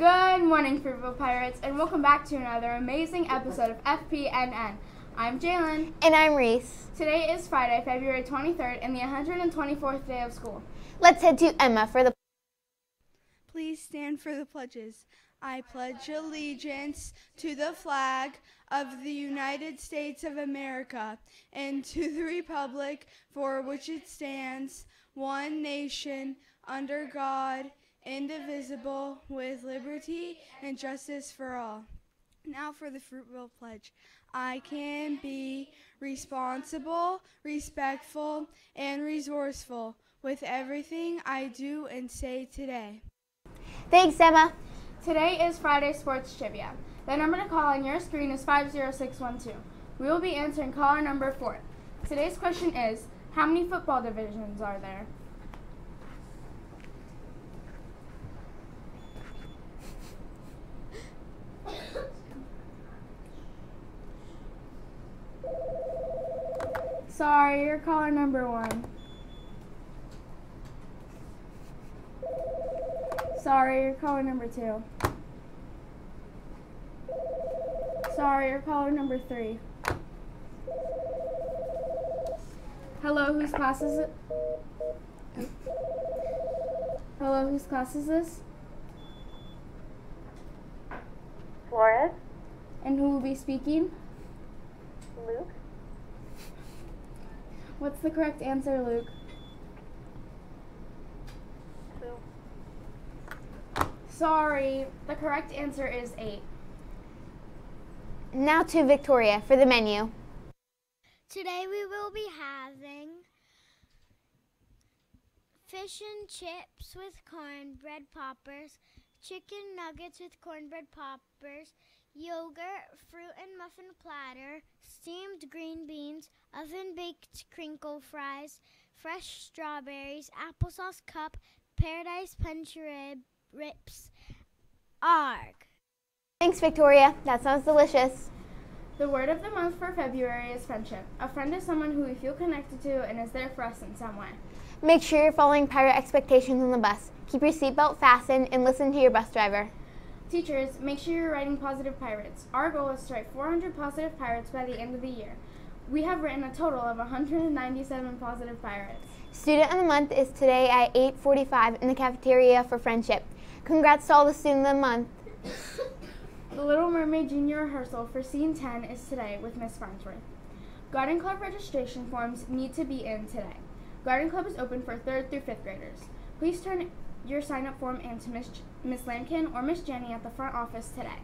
Good morning, Fruitville Pirates, and welcome back to another amazing episode of FPNN. I'm Jalen. And I'm Reese. Today is Friday, February 23rd, and the 124th day of school. Let's head to Emma for the. Please stand for the pledges. I pledge allegiance to the flag of the United States of America and to the republic for which it stands, one nation, under God, indivisible, with liberty and justice for all. Now for the Fruitville Pledge. I can be responsible, respectful, and resourceful with everything I do and say today. Thanks, Emma. Today is Friday Sports Trivia. The number to call on your screen is 50612. We will be answering caller number 4. Today's question is How many football divisions are there? Sorry, you're caller number 1. Sorry, you're caller number 2. Sorry, you're caller number 3. Hello, whose class is it? Hello, whose class is this? Flores, And who will be speaking? Luke, What's the correct answer, Luke? Sue, Sorry, the correct answer is 8. Now to Victoria for the menu. Today we will be having fish and chips with cornbread poppers, chicken nuggets with cornbread poppers, yogurt, fruit and muffin platter, steamed green beans, oven baked crinkle fries, fresh strawberries, applesauce cup, paradise punch rib, rips, arg. Thanks, Victoria. That sounds delicious. The word of the month for February is friendship. A friend is someone who we feel connected to and is there for us in some way. Make sure you're following pirate expectations on the bus. Keep your seatbelt fastened and listen to your bus driver. Teachers, make sure you're writing positive pirates. Our goal is to write 400 positive pirates by the end of the year. We have written a total of 197 positive pirates. Student of the month is today at 8:45 in the cafeteria for friendship. Congrats to all the student of the month. The Little Mermaid Junior rehearsal for Scene 10 is today with Miss Farnsworth. Garden Club registration forms need to be in today. Garden Club is open for 3rd through 5th graders. Please turn your sign up form and to Miss, Miss Lamkin or Miss Jenny at the front office today.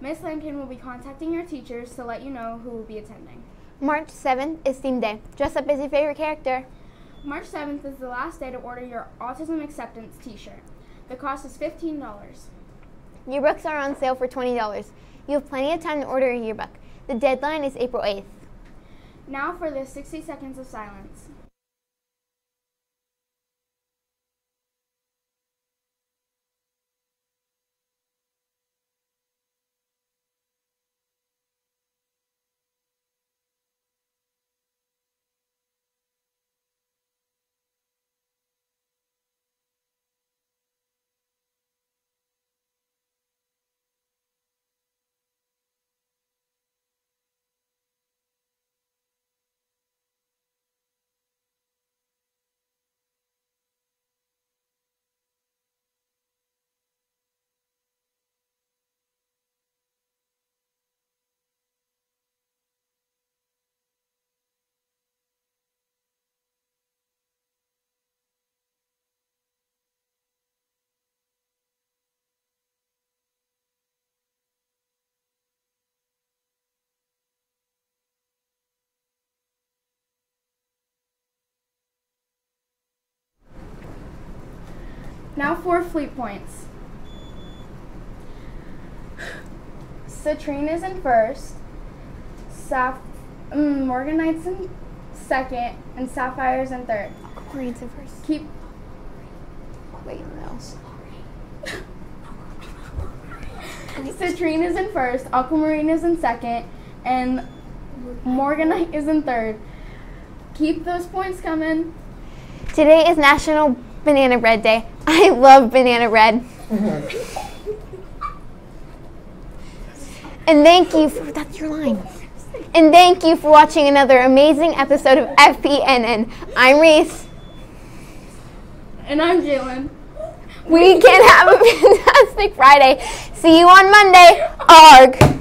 Miss Lamkin will be contacting your teachers to let you know who will be attending. March 7th is theme day. Dress up as your favorite character. March 7th is the last day to order your Autism Acceptance t shirt. The cost is $15. Your books are on sale for $20. You have plenty of time to order a yearbook. The deadline is April 8th. Now for the 60 seconds of silence. Now for fleet points. Citrine is in first. Saf- mm, Morganite's in second, and Sapphire's in third. Reads it first. Keep Wait, no. Citrine is in first, Aquamarine is in second, and Morganite is in third. Keep those points coming. Today is National banana bread day. I love banana bread. and thank you for that's your line. And thank you for watching another amazing episode of FPNN. I'm Reese. And I'm Jalen. We can have a fantastic Friday. See you on Monday. Arg.